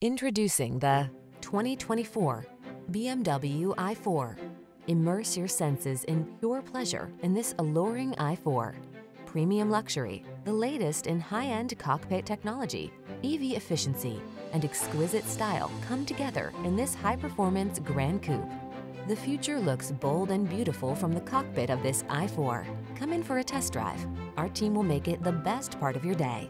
Introducing the 2024 BMW i4. Immerse your senses in pure pleasure in this alluring i4. Premium luxury, the latest in high-end cockpit technology, EV efficiency, and exquisite style come together in this high-performance grand Coupe. The future looks bold and beautiful from the cockpit of this i4. Come in for a test drive. Our team will make it the best part of your day.